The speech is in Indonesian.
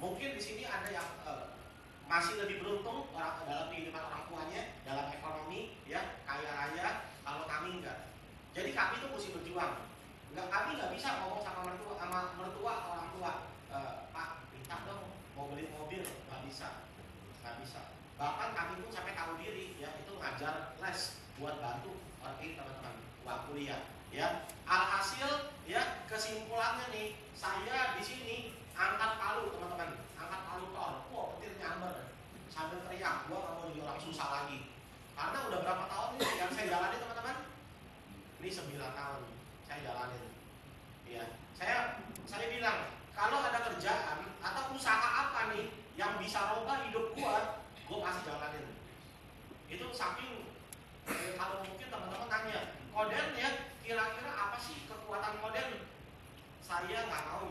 Mungkin di sini ada yang uh, masih lebih beruntung orang dalam kehidupan orang tuanya, dalam ekonomi, ya kaya raya. Kalau kami enggak. Jadi kami itu mesti berjuang. Enggak kami nggak bisa ngomong sama mertua, sama mertua orang tua. E, Pak, minta dong mau beli mobil, nggak bisa, nggak bisa. Bahkan kami pun sampai tahu diri, ya itu ngajar les buat bantu orang ini teman-teman uang kuliah. Ya, alhasil ya kesimpulannya nih, saya di sini teriak, gua nggak mau jadi orang susah lagi. Karena udah berapa tahun nih yang saya jalani teman-teman? Ini 9 tahun saya jalanin. Ya, saya saya bilang kalau ada kerjaan atau usaha apa nih yang bisa rubah hidup gua, gua pasti jalanin. Itu saking eh, kalau mungkin teman-teman tanya, koden ya kira-kira apa sih kekuatan koden? Saya nggak mau